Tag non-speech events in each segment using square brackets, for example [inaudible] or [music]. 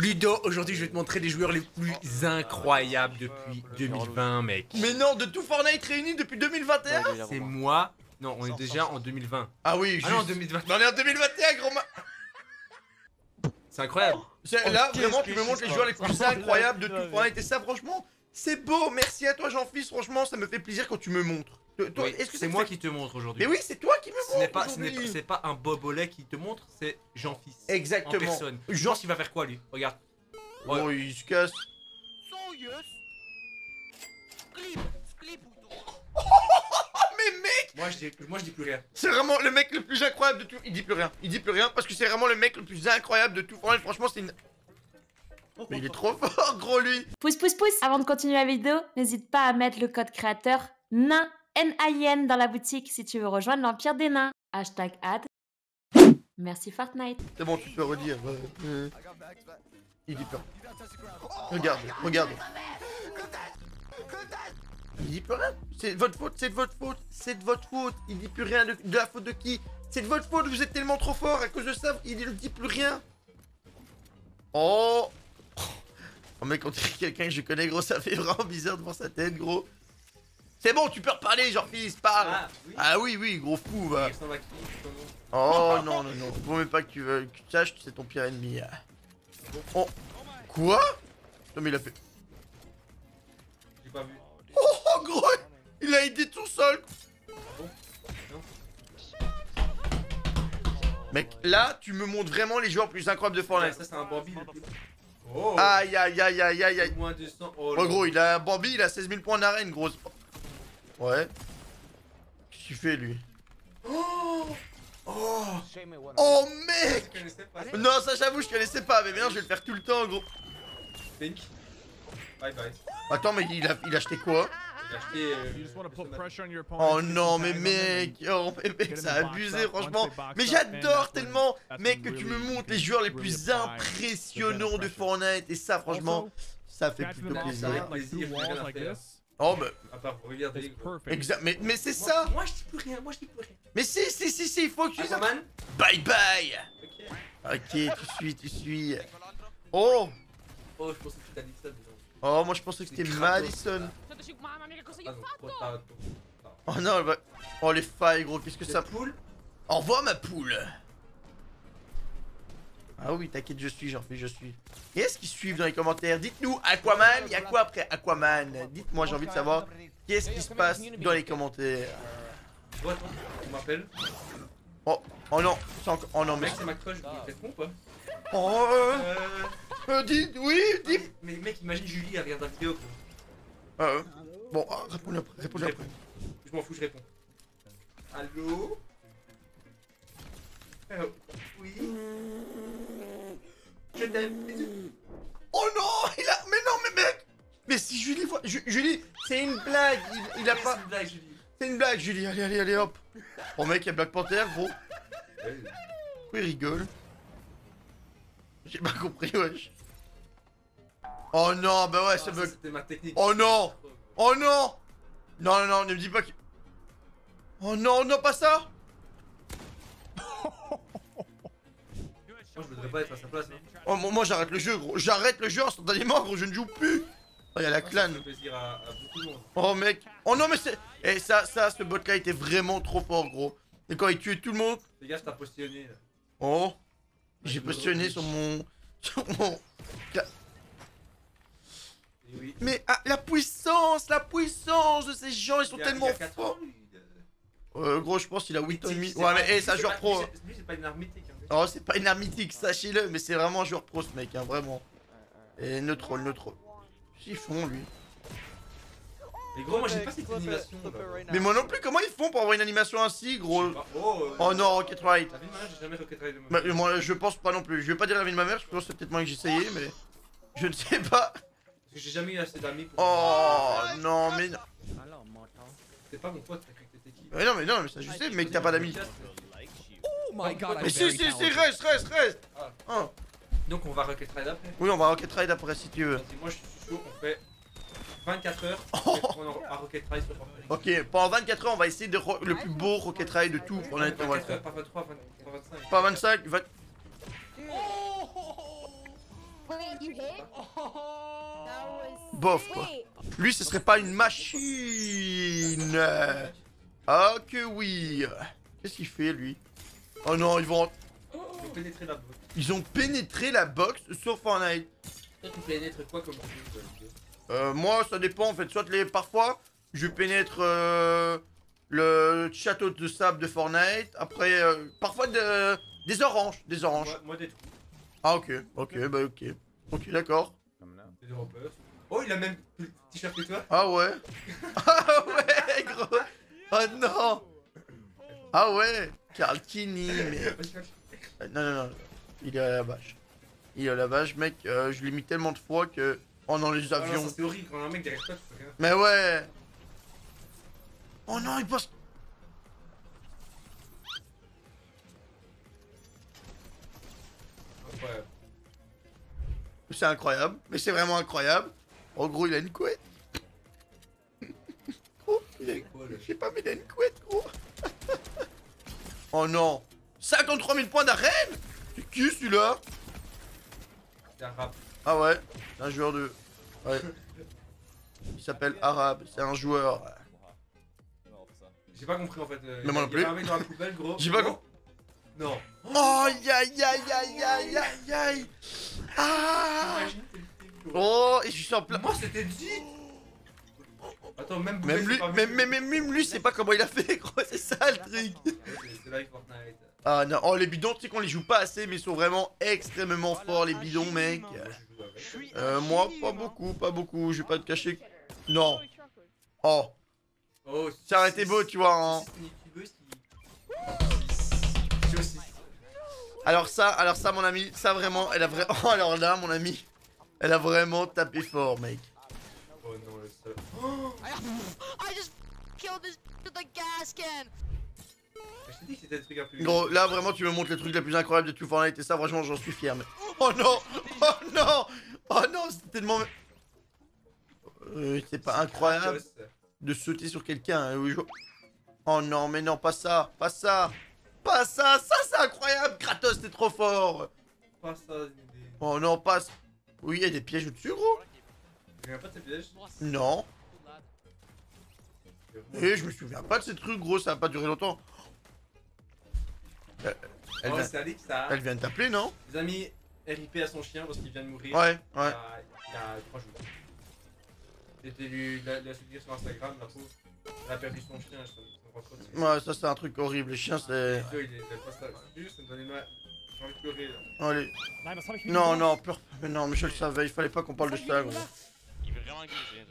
Ludo, aujourd'hui je vais te montrer les joueurs les plus incroyables depuis 2020, mec. Mais non, de tout Fortnite réuni depuis 2021 C'est moi. Non, on est déjà en 2020. Ah oui, Ah juste. non, en 2020. Mais on est en 2021, gros ma... C'est incroyable. C'est- Oh, Là, vraiment, que tu me montres les joueurs les plus incroyables de tout Fortnite. Et ça, franchement, c'est beau. Merci à toi, Jean-Fils. Franchement, ça me fait plaisir quand tu me montres. Oui, que c'est moi qui te montre aujourd'hui. Mais oui, c'est toi qui me Ce n'est montres. pas, ce n'est pas, aujourd'hui. c'est pas un bobolet qui te montre, c'est Jean-Fils. En Exactement. personne. Je Jean- qu'il va faire quoi lui? Regarde. Oh, il se casse. [laughs] Mais mec, Moi je dis, moi je dis plus rien. c'est vraiment le mec le plus incroyable de tout. Il dit plus rien. Il dit plus rien parce que c'est vraiment le mec le plus incroyable de tout. Franchement, c'est une. Mais il est trop [laughs] fort, gros lui. Pouce, pouce, pouce Avant de continuer la vidéo, n'hésite pas à mettre le code créateur NAIN, N-A-I-N dans la boutique si tu veux rejoindre l'Empire des Nains. Hashtag ad. Merci Fortnite. C'est bon, tu peux redire. Il dit plus rien. Regarde, regarde. Il dit plus rien. C'est de votre faute, c'est de votre faute, c'est de votre faute. Il dit plus rien de, de la faute de qui? C'est de votre faute, vous êtes tellement trop fort. À cause de ça, il ne dit plus rien. Oh Oh mec, on dirait quelqu'un que je connais, gros, ça fait vraiment bizarre devant sa tête, gros. C'est bon, tu peux reparler, genre fils, parle. Ah oui. Ah oui, oui, gros fou, va. Oh [laughs] non, non, non. Faut même pas que tu, veux, que tu saches que c'est ton pire ennemi. ah. Oh. Quoi? Non, mais il a fait. J'ai pas vu. Oh, gros Il a aidé tout seul Mec, là, tu me montres vraiment les joueurs plus incroyables de Fortnite. ça c'est un Bambi. Oh. Aïe, aïe, aïe, aïe, aïe, aïe. Moins 200. Oh, Oh, gros, il a un Bambi, il a 16 000 points d'arène, gros. Ouais. Qu'est-ce qu'il fait, lui? Oh Oh Oh, mec. Non, ça, j'avoue, je connaissais pas, mais bien, je vais le faire tout le temps, gros. Pink. Bye bye. Attends, mais il a, il a acheté quoi? J'ai acheté. euh. Oh non, mais mec, oh, mais mec, ça a abusé, franchement. Mais j'adore tellement, mec, que tu me montres les joueurs les plus impressionnants de Fortnite. Et ça, franchement, ça fait plutôt plaisir. Oh, bah, À part regarder. gros. exact. Mais, mais c'est ça. Moi je dis plus rien, moi je dis plus rien. Mais si, si, si, si, il faut que tu. Aquaman Bye bye. Ok. Ok, tu suis, tu suis. Oh, Oh, je pensais que déjà. oh, moi je pensais que c'était. Madison. Oh non, elle va- oh les failles, gros, qu'est-ce que ça. Poule Au revoir ma poule Ah oui, t'inquiète, je suis, j'en fais, je suis. Et est-ce qu'ils suivent dans les commentaires? Dites-nous, Aquaman, il y a quoi après Aquaman? Dites-moi, j'ai envie de savoir qu'est-ce qui se passe dans les commentaires? Tu m'appelles? Oh, oh non, c'est encore... Oh non, mais... Mec, c'est ma crush, vous me faites con ou pas Oh, euh, Euh. euh, dites, oui, dites Mais mec, imagine Julie, elle regarde la vidéo. quoi. euh, Bon, ah, réponds-le après, Je réponds-le après. réponds. Je m'en fous, je réponds. Allô? Euh, Oui Je. Oh non, il a... Mais non, mais mec Mais si Julie voit... Ju- Julie, c'est une blague, il, il a pas... C'est une blague, Julie. C'est une blague, Julie, allez, allez, allez, hop Oh mec, il y a Black Panther, gros. Pourquoi il rigole J'ai pas compris, wesh. Oh non, bah ouais, Ah, ça ça, bug. C'était ma technique. Oh non Oh non Non, non, non, ne me dis pas que... Oh non, non, pas ça Moi, je voudrais pas être à sa place. Hein. Oh, moi, j'arrête le jeu, gros. J'arrête le jeu instantanément, gros, je ne joue plus Oh, il y a la Moi, clan. Ça. Oh, mec Oh non, mais c'est... Eh, ça, ça, ce bot-là était vraiment trop fort, gros. Et quand il tuait tout le monde... Les gars, je t'ai positionné. là. Oh J'ai positionné sur mon... [laughs] Sur mon... Oui. Mais ah, la puissance, la puissance de ces gens, ils sont Il y a- tellement forts Euh, gros, je pense qu'il a 8 ans et demi. Ouais, mais hey, un lui, joueur pro. lui, c'est- pas une arme Oh, c'est pas une arme mythique, sachez-le, mais c'est vraiment un joueur pro, ce mec, hein, vraiment. Et no troll, no troll. Ils font, lui. Mais gros, moi, j'ai pas cette animation. là. Mais moi non plus, comment ils font pour avoir une animation ainsi, gros. Oh, euh, Oh non, Rocket Ride. J'ai jamais Rocket Ride de Bah, ma vie. moi, je pense pas non plus. Je vais pas dire la vie de ma mère, je pense que c'est peut-être moi que j'ai essayé, mais. Je ne sais pas. Parce que j'ai jamais eu assez d'amis pour. Oh non, mais non. C'est pas mon pote, t'as cru que t'étais qui Mais non, mais non, mais ça je sais, mec, t'as pas d'amis. Oh my god, I'm Mais si, si, si, reste, reste, reste. Ah. Hein. Donc, on va Rocket Ride après. Oui, on va Rocket Ride après si tu veux. Vas-y, Moi, je suis chaud, on fait 24 heures. Oh. On Rocket Ride sur. Ok, pendant 24 heures, on va essayer de ro- le plus beau Rocket Ride de tout. On, a, on va le 24 faire. heures, pas 23, 20, pas 25. Pas 25, 20. Wait, you hit? That was Bof, quoi. Lui, ce serait pas une machine Ah que oui Qu'est-ce qu'il fait, lui? Oh non, ils vont... Ils ont pénétré la boîte. Ils ont pénétré la box sur Fortnite. Toi, tu pénètres quoi comme truc Euh, moi, ça dépend, en fait. Soit les... Parfois, je pénètre euh, le château de sable de Fortnite. Après, euh, parfois, de... des oranges. Des oranges. Moi, moi, des trous. Ah, ok. Ok, bah ok. Ok, d'accord. Oh, il a même t-shirt que toi? Ah ouais [laughs] Ah ouais, gros Oh non Ah ouais Mais... Vas-y, vas-y. Euh, Non, non, non. Il est à la vache. Il est à la vache, mec. euh, je l'ai mis tellement de fois que... Oh non, les Ah non, avions. ça, c'est horrible quand un mec derrière toi, tu fais rien. Mais ouais Oh non, il passe... C'est incroyable. Mais c'est vraiment incroyable. En gros, il a une couette. [laughs] Il a... Je sais pas, mais il a une couette. Oh non 53 000 points d'arène C'est qui, celui-là? C'est un rap. Ah ouais, c'est un joueur de... Ouais. Il s'appelle Arabe, c'est un joueur. J'ai pas compris en fait. euh, Mais moi non plus. J'ai pas compris. Non. Oh, aïe aïe aïe aïe aïe aïe aïe Ah. Oh, et je suis en plein... Moi, c'était dit. Attends, même lui, c'est pas même, vu. même, même, même lui, c'est pas comment il a fait, gros, c'est ça le truc. C'est- Fortnite. Ah non, oh les bidons, tu sais qu'on les joue pas assez, mais ils sont vraiment extrêmement forts, les bidons, mec. Euh, moi, pas beaucoup, pas beaucoup, je vais pas te cacher. que- Non. Oh, Oh, ça aurait été beau, tu vois, hein. Alors ça, alors ça, mon ami, ça vraiment, elle a vraiment... [laughs] Oh, alors là, mon ami, elle a vraiment tapé fort, mec. Oh non, le seul. I just killed this with a gas can. Je t'ai dit que c'était le truc un peu. Gros, là, vraiment, tu me montres les trucs les plus incroyables de tout Fortnite, et ça, franchement, j'en suis fier, mais... Oh non Oh non Oh non, c'est tellement... Euh, c'est pas incroyable de sauter sur quelqu'un. hein, je- Oh non, mais non, pas ça, pas ça, pas ça, ça c'est incroyable, Kratos, t'es trop fort. Pas ça. Oh non, pas. ça. Oui, il y a des pièges au-dessus, gros. Je viens pas de tes pièges? Non. Et je me souviens pas de ces trucs, gros, ça a pas duré longtemps. Euh, Elle Oh, vient, c'est Alix, ça. elle vient de t'appeler, non Les amis, RIP à son chien parce qu'il vient de mourir. Ouais, Il y ouais. a, il y a 3 jours. C'était lui, la, la soutenir sur Instagram, la pauvre. Elle a perdu son chien, son. Ouais, ça c'est un truc horrible. Les chiens, c'est. Il est, il est pas ça. Juste, ça me donnait mal. J'ai envie de pleurer là. Allez. Non, non, pleure. Mais non, le savais, il fallait pas qu'on parle de ça, gros.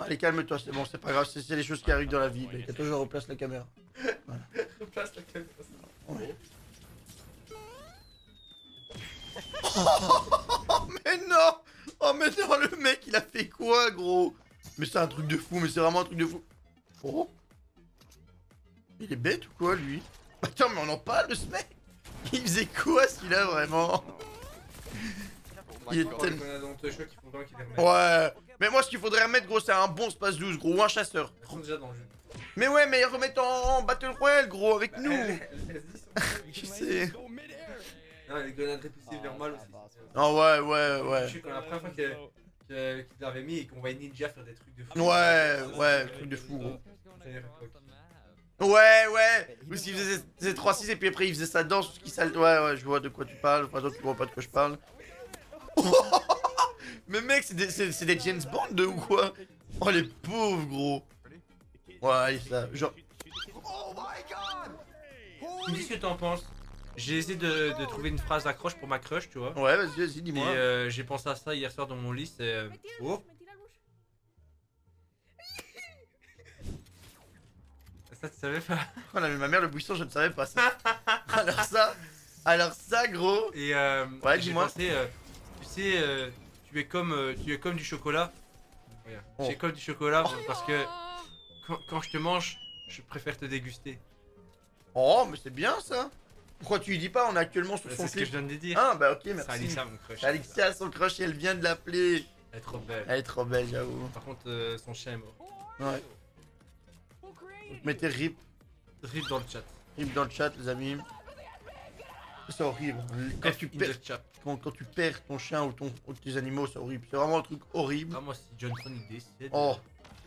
Allez, calme-toi, c'est bon, c'est pas grave, c'est les choses qui arrivent dans la vie. Mais t'as toujours replace la caméra. [laughs] Replace la caméra. Ouais. [laughs] Oh mais non Oh mais non, le mec il a fait quoi gros? Mais c'est un truc de fou, mais c'est vraiment un truc de fou. Oh Il est bête ou quoi lui? Attends mais on en parle de ce mec? Il faisait quoi celui-là vraiment? Il est tellement... Ouais Mais moi ce qu'il faudrait remettre gros c'est un bon space 12 gros ou un chasseur. Ils sont déjà dans le jeu. Mais ouais mais remettre en, en Battle Royale gros avec nous [laughs] [laughs] Je sais Non, les grenades répulsives normales aussi. Oh ouais ouais ouais Je sais quand la première fois qu'il l'avait mis et qu'on voyait Ninja faire des trucs de fou. Ouais ouais truc de fou gros. Ouais, ouais. Ou s'il faisait ses 3-6 et puis après il faisait sa danse, qui. Ouais, ouais, je vois de quoi tu parles. Enfin, toi, tu vois pas de quoi je parle. [laughs] Mais mec, c'est des, des James Bond de ou quoi Oh, les pauvres, gros. Ouais, ça. Genre. Tu me dis ce que t'en penses. J'ai essayé de, de trouver une phrase d'accroche pour ma crush, tu vois. Ouais, vas-y, vas-y, Et dis-moi. euh, j'ai pensé à ça hier soir dans mon lit, c'est... euh, Oh Ça, tu savais pas Oh là, mais ma mère, le buisson, je ne savais pas ça. [laughs] alors ça. Alors ça, gros. Et euh, Ouais, j'ai dis-moi. pensé, euh, tu sais, euh, tu es comme, euh, tu es comme du chocolat. Oh. Tu es comme du chocolat parce que quand, quand je te mange, je préfère te déguster. Oh, mais c'est bien ça. Pourquoi tu lui dis pas? On est actuellement sur C'est son ce que je clip. viens de dire. Ah, bah ok, c'est merci. Alissa, mon crush. Alexia, son crush, elle vient de l'appeler. Elle est trop belle. Elle est trop belle, j'avoue. Par contre, euh, son chien est mort. Ouais. Donc, mettez RIP. Rip dans le chat. RIP dans le chat, les amis. C'est horrible. Quand F tu, perds, quand, quand tu perds ton chien ou, ton, ou tes animaux, c'est horrible. C'est vraiment un truc horrible. Ah, moi, si Johnson il décède. Oh,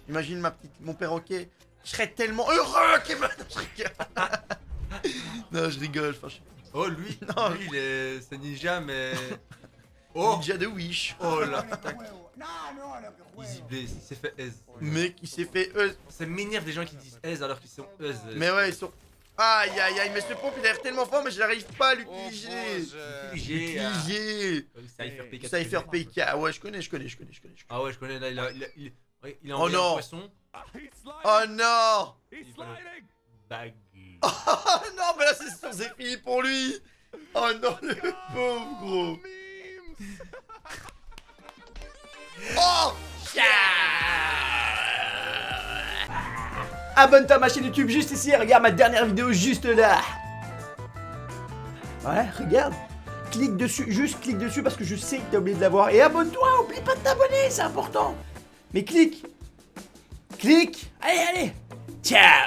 imagine ma petite, mon perroquet. Je serais tellement heureux qu'il me... [laughs] Non, je rigole. non, je rigole. Enfin, je... Oh, lui, [laughs] Non. lui, il est. C'est ninja, mais. [laughs] Oh Ninja de Wish. Oh là. Easy Blaze, il s'est fait aise. Mec, il s'est fait... euh, Ça m'énerve des gens qui disent aise alors qu'ils sont aise. Mais ouais, ils sont... Aïe aïe aïe, mais ce pompe il a l'air tellement fort, mais je n'arrive pas à l'utiliser. Oh, l'utiliser. Ça y faire PK. Ah ouais, je connais, je connais, je connais, je connais. Ah ouais, je connais. Là, il a, il a, il a, oh non. poisson. Oh non. [laughs] Oh non, mais là c'est c'est fini pour lui. Oh non, le pauvre gros. [laughs] Abonne-toi à ma chaîne YouTube juste ici et regarde ma dernière vidéo juste là. Voilà, regarde. Clique dessus, juste clique dessus parce que je sais que t'as oublié de l'avoir. Et abonne-toi, oublie pas de t'abonner, c'est important. Mais clique. Clique. Allez, allez. Ciao